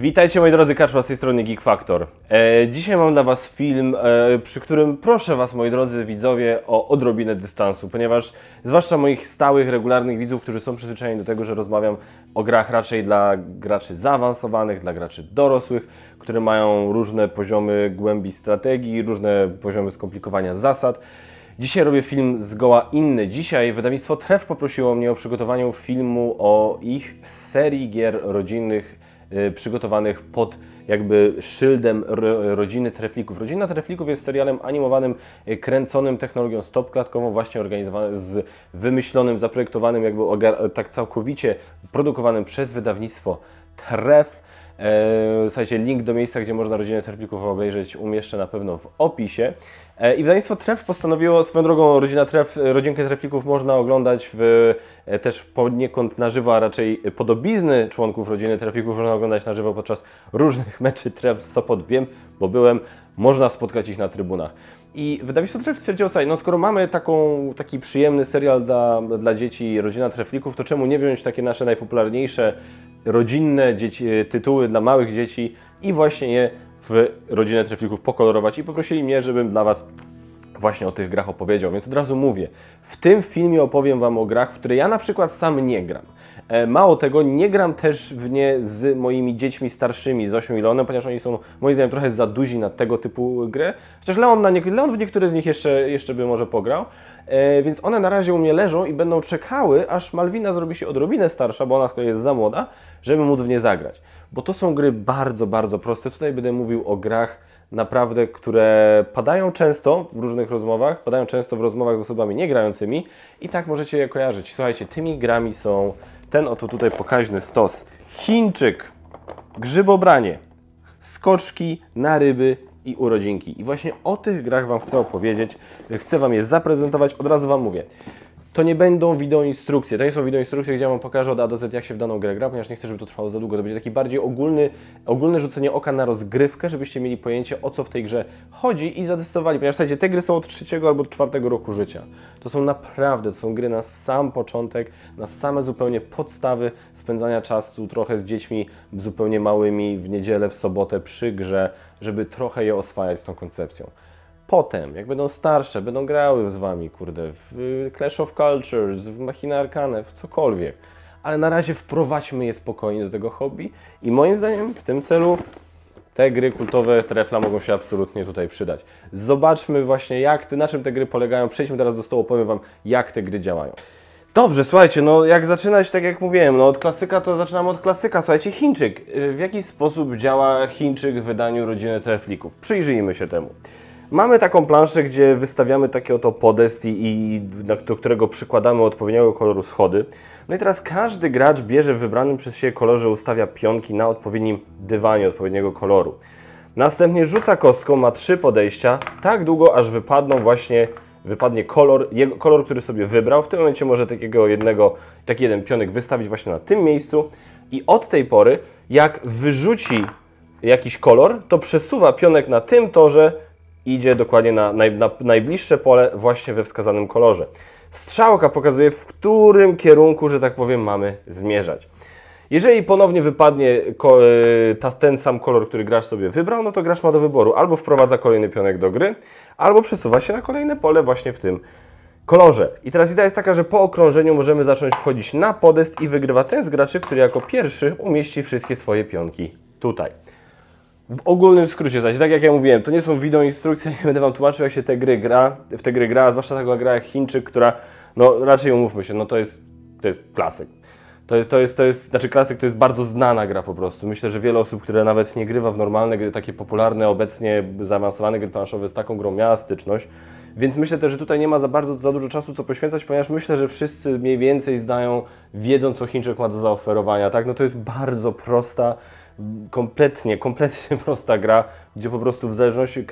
Witajcie moi drodzy, Kaczma z tej strony Geek Factor. E, dzisiaj mam dla Was film, e, przy którym proszę Was moi drodzy widzowie o odrobinę dystansu, ponieważ zwłaszcza moich stałych, regularnych widzów, którzy są przyzwyczajeni do tego, że rozmawiam o grach raczej dla graczy zaawansowanych, dla graczy dorosłych, które mają różne poziomy głębi strategii, różne poziomy skomplikowania zasad. Dzisiaj robię film zgoła inny. Dzisiaj wydawnictwo Tref poprosiło mnie o przygotowanie filmu o ich serii gier rodzinnych przygotowanych pod jakby szyldem ro, rodziny Treflików. Rodzina Treflików jest serialem animowanym, y, kręconym technologią stopklatkową, właśnie organizowanym, z wymyślonym, zaprojektowanym, jakby tak całkowicie produkowanym przez wydawnictwo Tref. E, Słuchajcie, link do miejsca, gdzie można rodzinę Treflików obejrzeć, umieszczę na pewno w opisie. E, I wydawnictwo Tref postanowiło, swoją drogą rodzina Tref, rodzinkę Treflików można oglądać w, e, też poniekąd na żywo, a raczej podobizny członków rodziny Treflików można oglądać na żywo podczas różnych meczy Tref Sopot. Wiem, bo byłem, można spotkać ich na trybunach. I wydawnictwo Tref stwierdziło sobie, no skoro mamy taką, taki przyjemny serial dla, dla dzieci, rodzina Treflików, to czemu nie wziąć takie nasze najpopularniejsze rodzinne dzieci, tytuły dla małych dzieci i właśnie je w rodzinę Treflików pokolorować i poprosili mnie, żebym dla Was właśnie o tych grach opowiedział. Więc od razu mówię, w tym filmie opowiem Wam o grach, w które ja na przykład sam nie gram. E, Mało tego, nie gram też w nie z moimi dziećmi starszymi, z Osią i Leonem, ponieważ oni są moim zdaniem trochę za duzi na tego typu gry. Chociaż Leon, na nie, Leon w niektóre z nich jeszcze, jeszcze by może pograł. E, więc one na razie u mnie leżą i będą czekały, aż Malwina zrobi się odrobinę starsza, bo ona z kolei jest za młoda, żeby móc w nie zagrać. Bo to są gry bardzo, bardzo proste. Tutaj będę mówił o grach naprawdę, które padają często w różnych rozmowach, padają często w rozmowach z osobami niegrającymi i tak możecie je kojarzyć. Słuchajcie, tymi grami są ten oto tutaj pokaźny stos. Chińczyk, grzybobranie, skoczki na ryby i urodzinki. I właśnie o tych grach Wam chcę opowiedzieć, chcę Wam je zaprezentować, od razu Wam mówię. To nie będą wideoinstrukcje, to nie są wideoinstrukcje, gdzie ja Wam pokażę od A do Z, jak się w daną grę gra, ponieważ nie chcę, żeby to trwało za długo. To będzie taki bardziej ogólny, ogólne rzucenie oka na rozgrywkę, żebyście mieli pojęcie, o co w tej grze chodzi i zadecydowali, ponieważ słuchajcie, te gry są od trzeciego albo od czwartego roku życia. To są naprawdę, to są gry na sam początek, na same zupełnie podstawy spędzania czasu trochę z dziećmi zupełnie małymi w niedzielę, w sobotę przy grze, żeby trochę je oswajać z tą koncepcją. Potem, jak będą starsze, będą grały z Wami, kurde, w Clash of Cultures, w Machina Arcane, w cokolwiek. Ale na razie wprowadźmy je spokojnie do tego hobby i moim zdaniem w tym celu te gry kultowe trefla mogą się absolutnie tutaj przydać. Zobaczmy właśnie jak, te- na czym te gry polegają. Przejdźmy teraz do stołu, powiem Wam jak te gry działają. Dobrze, słuchajcie, no jak zaczynać, tak jak mówiłem, no od klasyka to zaczynamy od klasyka. Słuchajcie, Chińczyk. Y, W jaki sposób działa Chińczyk w wydaniu rodziny treflików? Przyjrzyjmy się temu. Mamy taką planszę, gdzie wystawiamy taki oto podest i, i do którego przykładamy odpowiedniego koloru schody. No i teraz każdy gracz bierze w wybranym przez siebie kolorze, ustawia pionki na odpowiednim dywanie odpowiedniego koloru. Następnie rzuca kostką, ma trzy podejścia, tak długo aż wypadną właśnie, wypadnie kolor, jego, kolor, który sobie wybrał. W tym momencie może takiego jednego, taki jeden pionek wystawić właśnie na tym miejscu i od tej pory, jak wyrzuci jakiś kolor, to przesuwa pionek na tym torze, idzie dokładnie na, na najbliższe pole właśnie we wskazanym kolorze. Strzałka pokazuje, w którym kierunku, że tak powiem, mamy zmierzać. Jeżeli ponownie wypadnie ta, ten sam kolor, który gracz sobie wybrał, no to gracz ma do wyboru albo wprowadza kolejny pionek do gry, albo przesuwa się na kolejne pole właśnie w tym kolorze. I teraz idea jest taka, że po okrążeniu możemy zacząć wchodzić na podest i wygrywa ten z graczy, który jako pierwszy umieści wszystkie swoje pionki tutaj. W ogólnym skrócie zaś, tak jak ja mówiłem, to nie są wideo instrukcje, nie będę Wam tłumaczył jak się te gry gra, w te gry gra, zwłaszcza taka gra jak Chińczyk, która, no raczej umówmy się, no to jest, to jest klasyk. To jest, to jest, to jest, znaczy klasyk to jest bardzo znana gra po prostu. Myślę, że wiele osób, które nawet nie grywa w normalne gry, takie popularne, obecnie zaawansowane gry planszowe z taką grą miała styczność. Więc myślę też, że tutaj nie ma za bardzo, za dużo czasu co poświęcać, ponieważ myślę, że wszyscy mniej więcej znają, wiedzą co Chińczyk ma do zaoferowania, tak? No to jest bardzo prosta, kompletnie, kompletnie prosta gra, gdzie po prostu w zależności,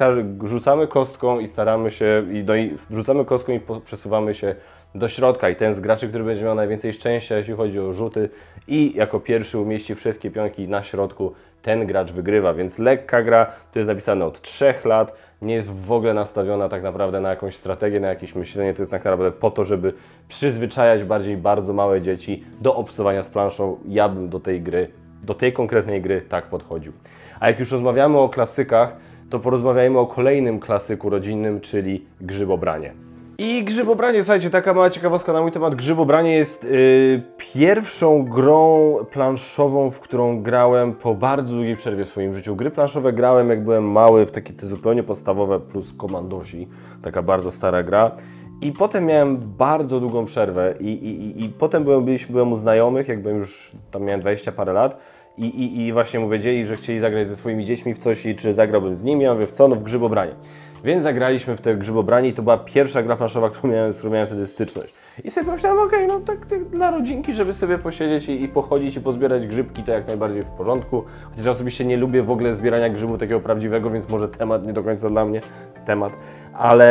rzucamy kostką i staramy się, i, no i rzucamy kostką i po, przesuwamy się do środka. I ten z graczy, który będzie miał najwięcej szczęścia, jeśli chodzi o rzuty i jako pierwszy umieści wszystkie pionki na środku, ten gracz wygrywa, więc lekka gra, tu jest napisane od 3 lat, nie jest w ogóle nastawiona tak naprawdę na jakąś strategię, na jakieś myślenie, to jest tak naprawdę po to, żeby przyzwyczajać bardziej bardzo małe dzieci do obcowania z planszą. Ja bym do tej gry do tej konkretnej gry tak podchodził. A jak już rozmawiamy o klasykach, to porozmawiajmy o kolejnym klasyku rodzinnym, czyli grzybobranie. I grzybobranie, słuchajcie, taka mała ciekawostka na mój temat. Grzybobranie jest yy, pierwszą grą planszową, w którą grałem po bardzo długiej przerwie w swoim życiu. Gry planszowe grałem jak byłem mały, w takie te zupełnie podstawowe, plus komandosi, taka bardzo stara gra. I potem miałem bardzo długą przerwę i, i, i, potem byłem, byłem u znajomych, jak już, tam miałem 20 parę lat i, i, i właśnie mu wiedzieli, że chcieli zagrać ze swoimi dziećmi w coś i czy zagrałbym z nimi, ja mówię w co? No w grzybobranie. Więc zagraliśmy w te grzybobranie i to była pierwsza gra planszowa, którą miałem, z którą miałem wtedy styczność. I sobie pomyślałem, okej, no tak, tak dla rodzinki, żeby sobie posiedzieć i, i pochodzić i pozbierać grzybki, to jak najbardziej w porządku. Chociaż osobiście nie lubię w ogóle zbierania grzybu takiego prawdziwego, więc może temat nie do końca dla mnie temat. Ale,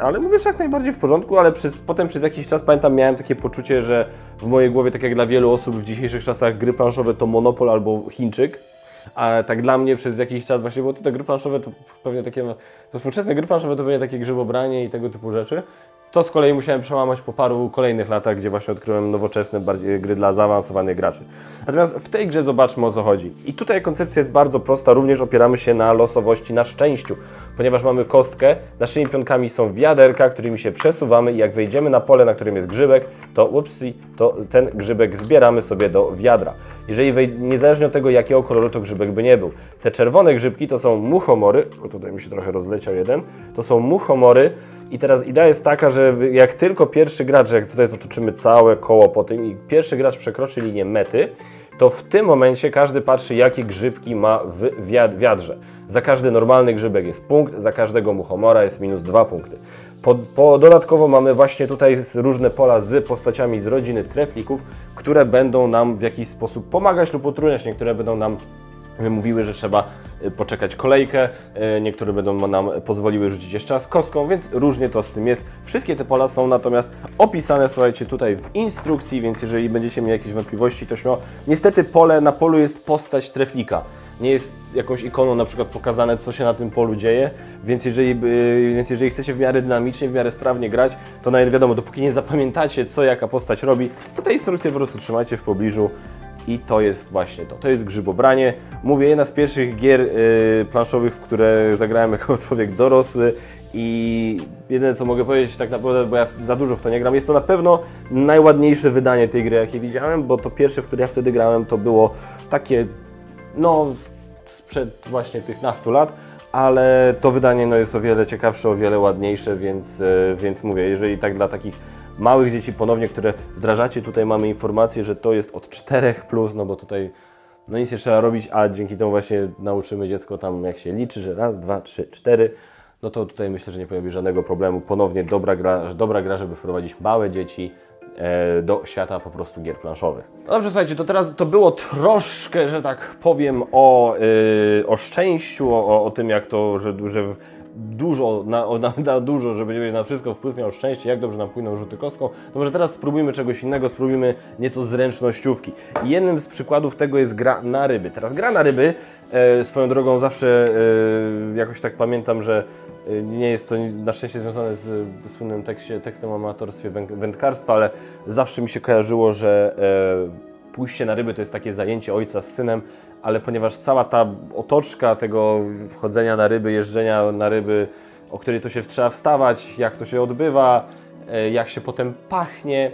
ale mówisz jak najbardziej w porządku, ale przez, potem przez jakiś czas pamiętam miałem takie poczucie, że w mojej głowie, tak jak dla wielu osób w dzisiejszych czasach, gry planszowe to Monopol albo Chińczyk. A tak dla mnie przez jakiś czas właśnie, bo te gry planszowe to pewnie takie, no, to współczesne gry planszowe to pewnie takie grzybobranie i tego typu rzeczy. To z kolei musiałem przełamać po paru kolejnych latach, gdzie właśnie odkryłem nowoczesne bardziej gry dla zaawansowanych graczy. Natomiast w tej grze zobaczmy o co chodzi. I tutaj koncepcja jest bardzo prosta, również opieramy się na losowości, na szczęściu, ponieważ mamy kostkę, naszymi pionkami są wiaderka, którymi się przesuwamy i jak wejdziemy na pole, na którym jest grzybek, to upsi, to ten grzybek zbieramy sobie do wiadra. Jeżeli niezależnie od tego, jakiego koloru to grzybek by nie był. Te czerwone grzybki to są muchomory, o tutaj mi się trochę rozleciał jeden, to są muchomory, i teraz idea jest taka, że jak tylko pierwszy gracz, jak tutaj zatoczymy całe koło po tym i pierwszy gracz przekroczy linię mety, to w tym momencie każdy patrzy, jakie grzybki ma w wiad- wiadrze. Za każdy normalny grzybek jest punkt, za każdego muchomora jest minus dwa punkty. Po, po dodatkowo mamy właśnie tutaj różne pola z postaciami z rodziny treflików, które będą nam w jakiś sposób pomagać lub utrudniać. Niektóre będą nam mówiły, że trzeba y, poczekać kolejkę, y, niektóre będą nam pozwoliły rzucić jeszcze raz kostką, więc różnie to z tym jest. Wszystkie te pola są natomiast opisane, słuchajcie, tutaj w instrukcji, więc jeżeli będziecie mieli jakieś wątpliwości, to śmiało. Niestety pole, na polu jest postać treflika. Nie jest jakąś ikoną na przykład pokazane, co się na tym polu dzieje, więc jeżeli, więc jeżeli chcecie w miarę dynamicznie, w miarę sprawnie grać, to na wiadomo, dopóki nie zapamiętacie, co jaka postać robi, to te instrukcje po prostu trzymajcie w pobliżu i to jest właśnie to. To jest grzybobranie. Mówię, jedna z pierwszych gier y, planszowych, w które zagrałem jako człowiek dorosły i jedyne co mogę powiedzieć tak naprawdę, bo ja za dużo w to nie gram, jest to na pewno najładniejsze wydanie tej gry, jakie widziałem, bo to pierwsze, w które ja wtedy grałem, to było takie, no, sprzed właśnie tych nastu lat, ale to wydanie no, jest o wiele ciekawsze, o wiele ładniejsze, więc, e, więc mówię, jeżeli tak dla takich małych dzieci ponownie, które wdrażacie, tutaj mamy informację, że to jest od 4 plus, no bo tutaj no nic nie trzeba robić, a dzięki temu właśnie nauczymy dziecko tam jak się liczy, że raz, dwa, trzy, cztery, no to tutaj myślę, że nie pojawi żadnego problemu. Ponownie dobra gra, dobra gra żeby wprowadzić małe dzieci e, do świata po prostu gier planszowych. No dobrze, słuchajcie, to teraz to było troszkę, że tak powiem, o, y, o szczęściu, o, o tym jak to, że, że dużo, na, na, na dużo, żeby mieć na wszystko wpływ miał szczęście, jak dobrze nam płyną rzuty kostką, to może teraz spróbujmy czegoś innego, spróbujmy nieco zręcznościówki. Jednym z przykładów tego jest gra na ryby. Teraz gra na ryby, e, swoją drogą zawsze e, jakoś tak pamiętam, że e, nie jest to na szczęście związane z słynnym tekście, tekstem o amatorstwie wędkarstwa, ale zawsze mi się kojarzyło, że e, pójście na ryby to jest takie zajęcie ojca z synem, ale ponieważ cała ta otoczka tego wchodzenia na ryby, jeżdżenia na ryby, o której to się trzeba wstawać, jak to się odbywa, e, jak się potem pachnie,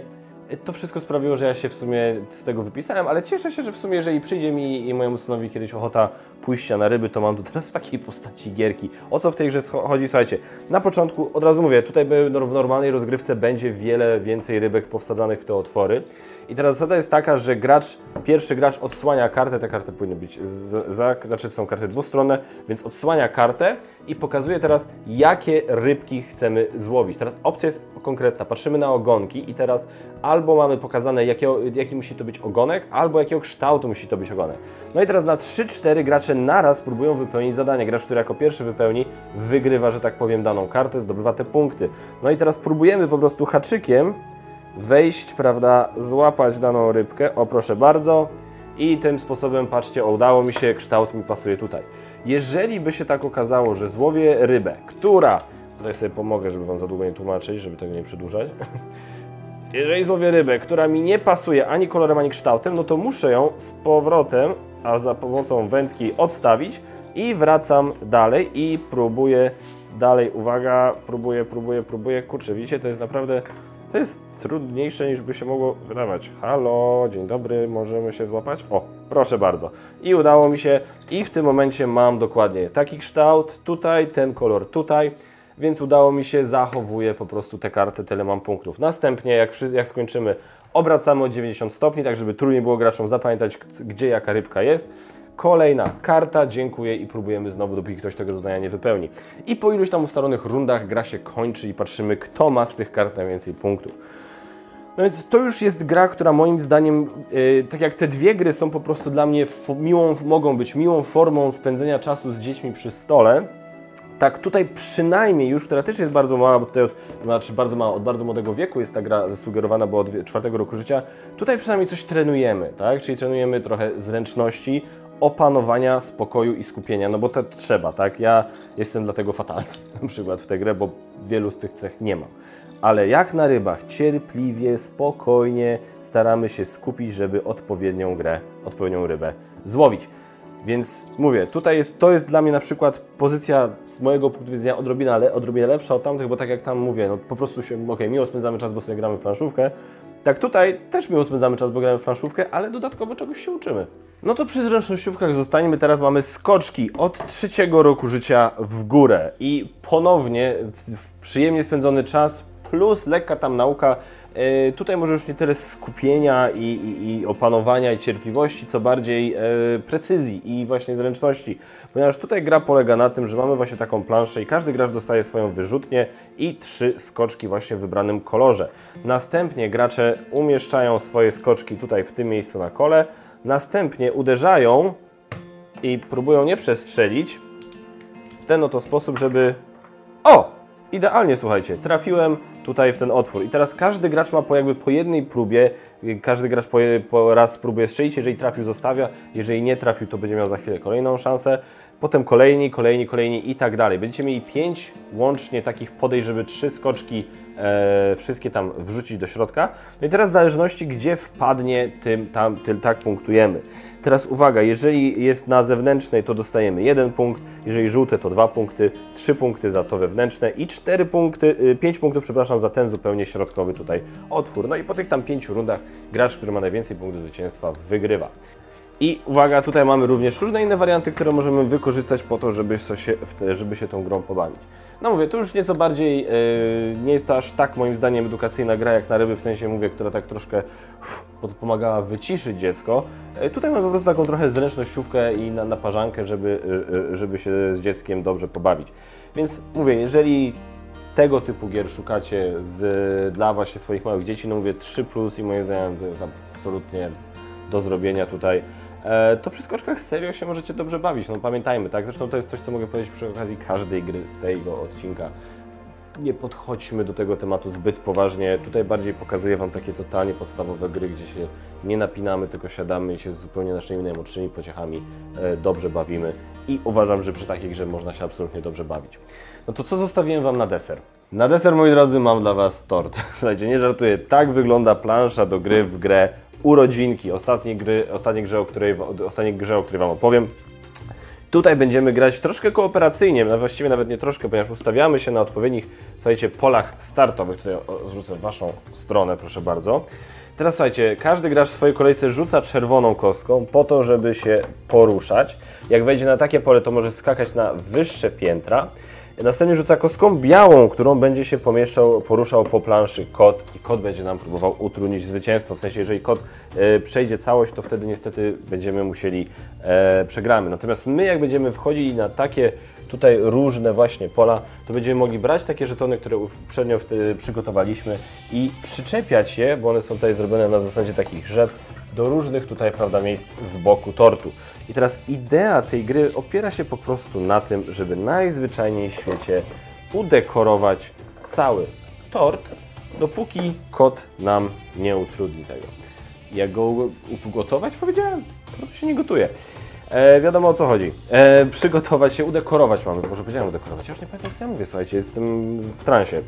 e, to wszystko sprawiło, że ja się w sumie z tego wypisałem, ale cieszę się, że w sumie jeżeli przyjdzie mi i mojemu synowi kiedyś ochota pójścia na ryby, to mam to teraz w takiej postaci gierki. O co w tej grze chodzi? Słuchajcie, na początku, od razu mówię, tutaj w normalnej rozgrywce będzie wiele więcej rybek powsadzanych w te otwory. I teraz zasada jest taka, że gracz, pierwszy gracz odsłania kartę, te karty powinny być, za, znaczy są karty dwustronne, więc odsłania kartę i pokazuje teraz, jakie rybki chcemy złowić. Teraz opcja jest konkretna, patrzymy na ogonki i teraz albo mamy pokazane, jaki musi to być ogonek, albo jakiego kształtu musi to być ogonek. No i teraz na 3-4 gracze naraz próbują wypełnić zadanie. Gracz, który jako pierwszy wypełni, wygrywa, że tak powiem, daną kartę, zdobywa te punkty. No i teraz próbujemy po prostu haczykiem wejść, prawda, złapać daną rybkę, o proszę bardzo, i tym sposobem, patrzcie, udało mi się, kształt mi pasuje tutaj. Jeżeli by się tak okazało, że złowię rybę, która, tutaj sobie pomogę, żeby Wam za długo nie tłumaczyć, żeby tego nie przedłużać, jeżeli złowię rybę, która mi nie pasuje ani kolorem, ani kształtem, no to muszę ją z powrotem, a za pomocą wędki odstawić i wracam dalej i próbuję dalej, uwaga, próbuję, próbuję, próbuję, kurczę, widzicie, to jest naprawdę, to jest trudniejsze niż by się mogło wydawać. Halo, dzień dobry, możemy się złapać? O, proszę bardzo. I udało mi się i w tym momencie mam dokładnie taki kształt tutaj, ten kolor tutaj, więc udało mi się, zachowuję po prostu tę kartę, tyle mam punktów. Następnie, jak, jak skończymy, obracamy o 90 stopni, tak żeby trudniej było graczom zapamiętać, gdzie jaka rybka jest. Kolejna karta, dziękuję i próbujemy znowu, dopóki ktoś tego zadania nie wypełni. I po iluś tam ustalonych rundach gra się kończy i patrzymy, kto ma z tych kart najwięcej punktów. No więc to już jest gra, która moim zdaniem, yy, tak jak te dwie gry są po prostu dla mnie miłą, mogą być miłą formą spędzenia czasu z dziećmi przy stole, tak tutaj przynajmniej już, która też jest bardzo mała, bo tutaj od, znaczy bardzo mała, od bardzo młodego wieku jest ta gra zasugerowana, bo od czwartego roku życia, tutaj przynajmniej coś trenujemy, tak? Czyli trenujemy trochę zręczności, opanowania, spokoju i skupienia, no bo to trzeba, tak? Ja jestem dlatego fatalny na przykład w tę grę, bo wielu z tych cech nie mam. Ale jak na rybach, cierpliwie, spokojnie staramy się skupić, żeby odpowiednią grę, odpowiednią rybę złowić. Więc mówię, tutaj jest, to jest dla mnie na przykład pozycja z mojego punktu widzenia odrobinę, le, odrobinę lepsza od tamtych, bo tak jak tam mówię, no po prostu się, okej, miło spędzamy czas, bo sobie gramy w planszówkę. Tak tutaj też miło spędzamy czas, bo gramy w planszówkę, ale dodatkowo czegoś się uczymy. No to przy zręcznościówkach zostaniemy, teraz mamy skoczki od trzeciego roku życia w górę i ponownie przyjemnie spędzony czas plus lekka tam nauka. E, Tutaj może już nie tyle skupienia i, i, i opanowania i cierpliwości, co bardziej e, precyzji i właśnie zręczności. Ponieważ tutaj gra polega na tym, że mamy właśnie taką planszę i każdy gracz dostaje swoją wyrzutnię i trzy skoczki właśnie w wybranym kolorze. Następnie gracze umieszczają swoje skoczki tutaj w tym miejscu na kole, następnie uderzają i próbują nie przestrzelić w ten oto sposób, żeby... O! Idealnie, słuchajcie, trafiłem tutaj w ten otwór i teraz każdy gracz ma po jakby po jednej próbie, y, każdy gracz po, po raz próbuje strzelić, jeżeli trafił zostawia, jeżeli nie trafił to będzie miał za chwilę kolejną szansę, potem kolejni, kolejni, kolejni i tak dalej. Będziecie mieli pięć łącznie takich podejść, żeby trzy skoczki e, wszystkie tam wrzucić do środka. No i teraz w zależności gdzie wpadnie, tym, tam, tym tak punktujemy. Teraz uwaga, jeżeli jest na zewnętrznej, to dostajemy jeden punkt, jeżeli żółte, to dwa punkty, trzy punkty za to wewnętrzne i cztery punkty, y, pięć punktów, przepraszam, za ten zupełnie środkowy tutaj otwór. No i po tych tam pięciu rundach gracz, który ma najwięcej punktów zwycięstwa, wygrywa. I uwaga, tutaj mamy również różne inne warianty, które możemy wykorzystać po to, żeby so się, w te, żeby się tą grą pobawić. No mówię, to już nieco bardziej, yy, nie jest to aż tak moim zdaniem edukacyjna gra jak na ryby, w sensie mówię, która tak troszkę uff, pomagała wyciszyć dziecko. Yy, tutaj mamy po prostu taką trochę zręcznościówkę i na, naparzankę, żeby, yy, żeby się z dzieckiem dobrze pobawić. Więc mówię, jeżeli tego typu gier szukacie z, dla właśnie swoich małych dzieci, no mówię 3 plus i moim zdaniem to jest absolutnie do zrobienia tutaj. E, to przy skoczkach serio się możecie dobrze bawić. No pamiętajmy, tak? Zresztą to jest coś, co mogę powiedzieć przy okazji każdej gry z tego odcinka. Nie podchodźmy do tego tematu zbyt poważnie. Tutaj bardziej pokazuję Wam takie totalnie podstawowe gry, gdzie się nie napinamy, tylko siadamy i się z zupełnie naszymi najmłodszymi pociechami e, dobrze bawimy. I uważam, że przy takiej grze można się absolutnie dobrze bawić. No to co zostawiłem Wam na deser? Na deser, moi drodzy, mam dla Was tort. Słuchajcie, nie żartuję, tak wygląda plansza do gry w grę Urodzinki. Ostatniej, gry, ostatniej, grze, o której, ostatniej grze, o której Wam opowiem. Tutaj będziemy grać troszkę kooperacyjnie, no właściwie nawet nie troszkę, ponieważ ustawiamy się na odpowiednich, słuchajcie, polach startowych. Tutaj zrzucę Waszą stronę, proszę bardzo. Teraz słuchajcie, każdy gracz w swojej kolejce rzuca czerwoną kostką po to, żeby się poruszać. Jak wejdzie na takie pole, to może skakać na wyższe piętra. Następnie rzuca kostką białą, którą będzie się pomieszczał, poruszał po planszy kot i kot będzie nam próbował utrudnić zwycięstwo. W sensie, jeżeli kot e, przejdzie całość, to wtedy niestety będziemy musieli e, przegramy. Natomiast my, jak będziemy wchodzili na takie tutaj różne właśnie pola, to będziemy mogli brać takie żetony, które uprzednio wtedy przygotowaliśmy i przyczepiać je, bo one są tutaj zrobione na zasadzie takich rzep, do różnych tutaj, prawda, miejsc z boku tortu. I teraz idea tej gry opiera się po prostu na tym, żeby najzwyczajniej w świecie udekorować cały tort, dopóki kot nam nie utrudni tego. Jak go ugotować? Powiedziałem, to się nie gotuje. E, wiadomo o co chodzi. E, przygotować się, udekorować mamy. Może powiedziałem udekorować, ja już nie pamiętam co ja mówię, słuchajcie, jestem w transie.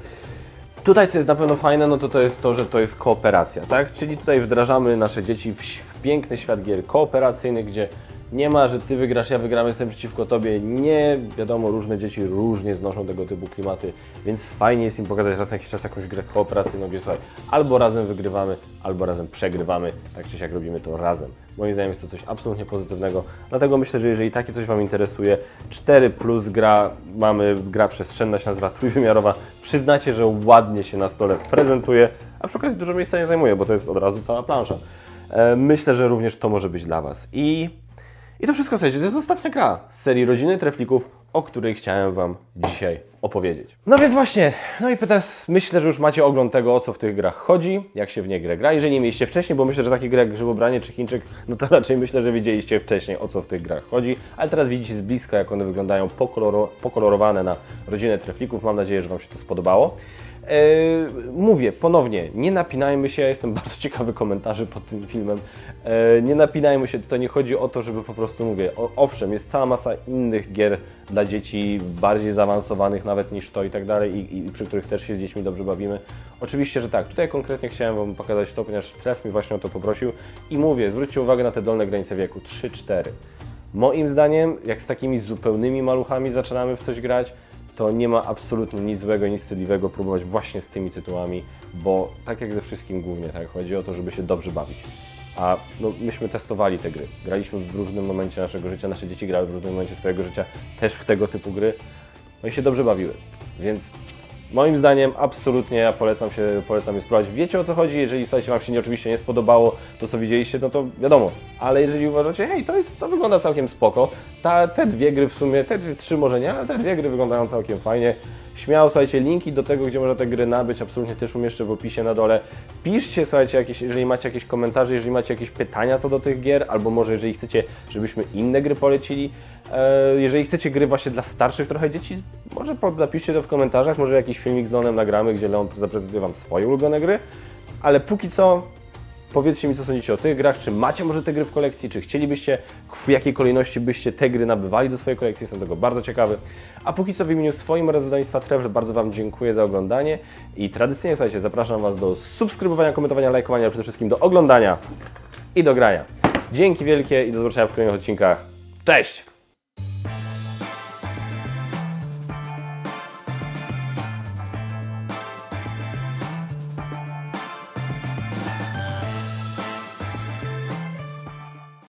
Tutaj, co jest na pewno fajne, no to to jest to, że to jest kooperacja, tak? Czyli tutaj wdrażamy nasze dzieci w, piękny świat gier kooperacyjnych, gdzie nie ma, że ty wygrasz, ja wygram, jestem przeciwko tobie. Nie, wiadomo, różne dzieci różnie znoszą tego typu klimaty, więc fajnie jest im pokazać raz na jakiś czas jakąś grę kooperacyjną, gdzie słuchaj, albo razem wygrywamy, albo razem przegrywamy, tak czy siak robimy to razem. Moim zdaniem jest to coś absolutnie pozytywnego, dlatego myślę, że jeżeli takie coś Wam interesuje, 4 plus gra, mamy gra przestrzenna, się nazywa trójwymiarowa, przyznacie, że ładnie się na stole prezentuje, a przy okazji dużo miejsca nie zajmuje, bo to jest od razu cała plansza. E, Myślę, że również to może być dla Was. I i to wszystko, słuchajcie, to jest ostatnia gra z serii Rodziny Treflików, o której chciałem Wam dzisiaj opowiedzieć. No więc właśnie, no i teraz myślę, że już macie ogląd tego, o co w tych grach chodzi, jak się w nie gra. Jeżeli nie mieliście wcześniej, bo myślę, że takie gry jak Grzybobranie czy Chińczyk, no to raczej myślę, że wiedzieliście wcześniej, o co w tych grach chodzi, ale teraz widzicie z bliska, jak one wyglądają pokoloro pokolorowane na Rodzinę Treflików. Mam nadzieję, że Wam się to spodobało. Yy, mówię ponownie, nie napinajmy się, jestem bardzo ciekawy komentarzy pod tym filmem. Yy, nie napinajmy się, to nie chodzi o to, żeby po prostu mówię. Owszem, jest cała masa innych gier dla dzieci, bardziej zaawansowanych nawet niż to i tak dalej, i przy których też się z dziećmi dobrze bawimy. Oczywiście, że tak. Tutaj konkretnie chciałem Wam pokazać to, ponieważ Tref mi właśnie o to poprosił. I mówię, zwróćcie uwagę na te dolne granice wieku 3-4. Moim zdaniem, jak z takimi zupełnymi maluchami zaczynamy w coś grać, to nie ma absolutnie nic złego, nic wstydliwego próbować właśnie z tymi tytułami, bo tak jak ze wszystkim głównie, tak, chodzi o to, żeby się dobrze bawić. A no, myśmy testowali te gry. Graliśmy w różnym momencie naszego życia, nasze dzieci grały w różnym momencie swojego życia też w tego typu gry. No i się dobrze bawiły. Więc moim zdaniem absolutnie ja polecam się, polecam je spróbować. Wiecie o co chodzi, jeżeli słuchajcie, Wam się nie, oczywiście nie spodobało to, co widzieliście, no to wiadomo. Ale jeżeli uważacie, hej, to, jest, to wygląda całkiem spoko, ta, te dwie gry w sumie, te dwie, trzy może nie, ale te dwie gry wyglądają całkiem fajnie. Śmiało, słuchajcie, linki do tego, gdzie można te gry nabyć, absolutnie też umieszczę w opisie na dole. Piszcie, słuchajcie, jakieś, jeżeli macie jakieś komentarze, jeżeli macie jakieś pytania co do tych gier, albo może jeżeli chcecie, żebyśmy inne gry polecili. E, jeżeli chcecie gry właśnie dla starszych trochę dzieci, może napiszcie to w komentarzach, może jakiś filmik z Leonem nagramy, gdzie Leon zaprezentuje Wam swoje ulubione gry. Ale póki co, Powiedzcie mi, co sądzicie o tych grach, czy macie może te gry w kolekcji, czy chcielibyście, w jakiej kolejności byście te gry nabywali do swojej kolekcji, jestem tego bardzo ciekawy. A póki co w imieniu swoim oraz wydawnictwa Trevor bardzo Wam dziękuję za oglądanie i tradycyjnie, słuchajcie, zapraszam Was do subskrybowania, komentowania, lajkowania, ale przede wszystkim do oglądania i do grania. Dzięki wielkie i do zobaczenia w kolejnych odcinkach. Cześć!